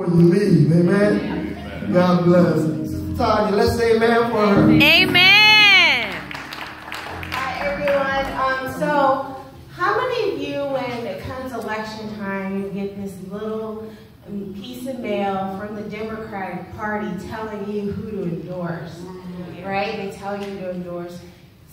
Before you leave, amen. God bless. Tonya, let's say amen for her. Amen. Hi, everyone. Um, so, how many of you, when it comes election time, you get this little um, piece of mail from the Democratic Party telling you who to endorse? Right? They tell you to endorse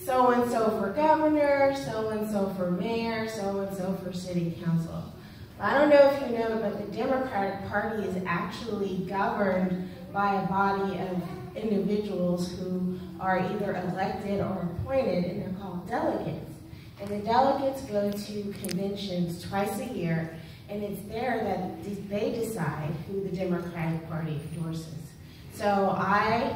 so and so for governor, so and so for mayor, so and so for city council. I don't know if you know, but the Democratic Party is actually governed by a body of individuals who are either elected or appointed, and they're called delegates. And the delegates go to conventions twice a year, and it's there that they decide who the Democratic Party endorses. So I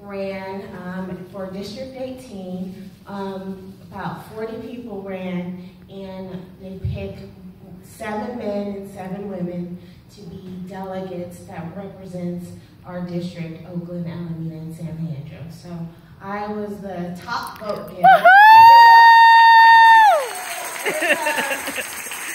ran um, for District 18. Um, about 40 people ran, and they picked seven men and seven women to be delegates that represents our district, Oakland, Alameda, and San Leandro. So I was the top vote getter.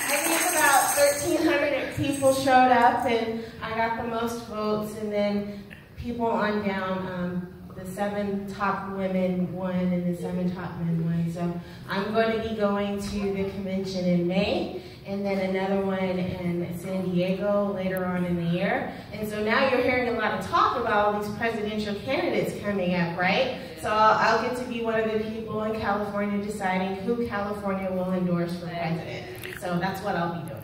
I think about 1,300 people showed up, and I got the most votes, and then people on down, um, the seven top women won, and the seven top men won. So I'm going to be going to the convention in May, and then another one in San Diego later on in the year. And so now you're hearing a lot of talk about all these presidential candidates coming up, right? So I'll, get to be one of the people in California deciding who California will endorse for president. So that's what I'll be doing.